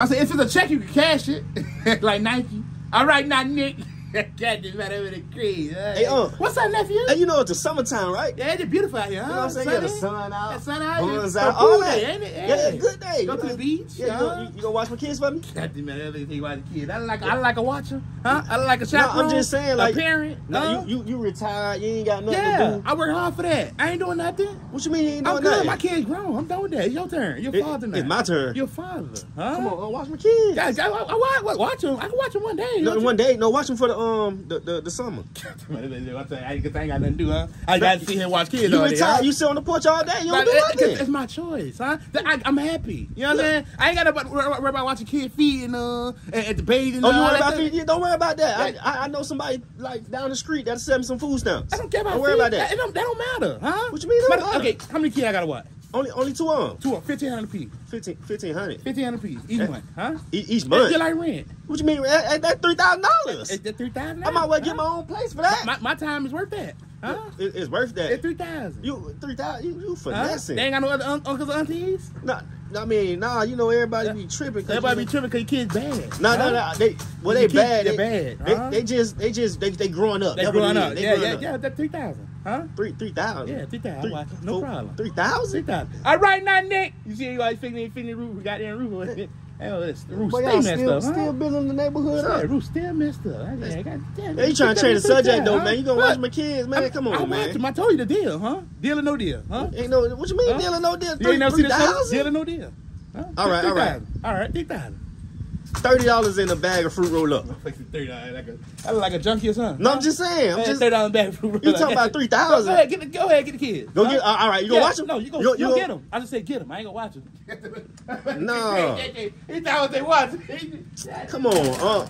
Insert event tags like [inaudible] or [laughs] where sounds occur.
I said, if it's a check, you can cash it. [laughs] like Nike. All right, now, Nick. [laughs] This right over the crease. Hey, uh, What's up, nephew? And you know it's the summertime, right? Yeah, it's beautiful out here, huh? You know what I'm saying? Yeah, the sun out, The sun out. It's out, all that. day, ain't it? Yeah, yeah, good day. Go You to the beach. Yeah, you, huh? gonna, you, you gonna watch my kids for me? God damn it, everything about the kids. I like I like a watcher, huh? I like a No. I'm just saying, like, a parent. No, huh? you, you you retired. You ain't got nothing yeah, to do. I work hard for that. I ain't doing nothing. What you mean you ain't I'm good. nothing? My kid's grown. I'm done with that. It's your turn. Your It- father now. it's my turn. Your father, huh? Come on, uh, watch my kids. Guys, I, I, I, watch, watch him. I can watch him one day. No, one day, no, watch them for the um the the, the summer. [laughs] I ain't got nothing to do, huh? I got to sit here and watch kids You all day, retired. huh? You sit on the porch all day. You don't Like, do nothing. it's my choice, huh? I, I'm happy. You know what I'm saying? I ain't got to worry, about watching kids feeding, uh, and, and the bathing. Oh, you uh, worry about stuff. feed? Yeah, don't worry about that. I, I know somebody like down the street that'll me some food stamps. I don't care about Don't worry about that. That don't matter, huh? What you mean. Okay, how many kids I got to watch? Only only two of them. Two, 1500 piece. 15, 1500 1500 piece. Each Eh, one, huh? Each month. just like rent. What you mean? That, that- three thousand dollars. Eh, it's the 3000 I might well get my own place for that. My, my time is worth that, huh? It- it's worth that. It's 3000 you three thousand. You, you Huh? finessing? They ain't got no other un- uncles or aunties? Nah, I mean, nah. You know everybody be tripping. 'cause Everybody you be tripping because kid's bad. No, huh? no, no. They well, they bad. they're They, bad, They, huh? they just, they just, they, they growing up. They That's growing up. They Yeah, growing yeah, up. yeah. That's 3000 huh? Three, three thousand. Yeah, 3000 I'm. No problem. Three thousand. 3000 All right, now, Nick. You see you like fixing fixing the roof. We got that roof. [laughs] Hell, it's the roof still messed still, up. Still been in the neighborhood. Sorry, roof still messed up. I, I, damn, you trying to change the subject though, huh? man? You gonna watch my kids, man? I, Come on, I, man. Them. I told you the deal, huh? Deal or no deal, huh? Ain't no. What you mean huh? deal or no deal? Three, you ain't never seen this? Deal or no deal? Huh? All right, all right, all right, three thousand. $30 in a bag of fruit roll up. $30, like a like a junkie or something. No, I'm just saying. I'm just, $30 bag of fruit roll You talking about 3000 Go ahead, get the, go ahead, get the kids. Go huh? get, all right, you gonna watch them? No, you go, you, you, you gonna, get them. I just said get them. I ain't gonna watch them. no. not what they watching. Come on, uh.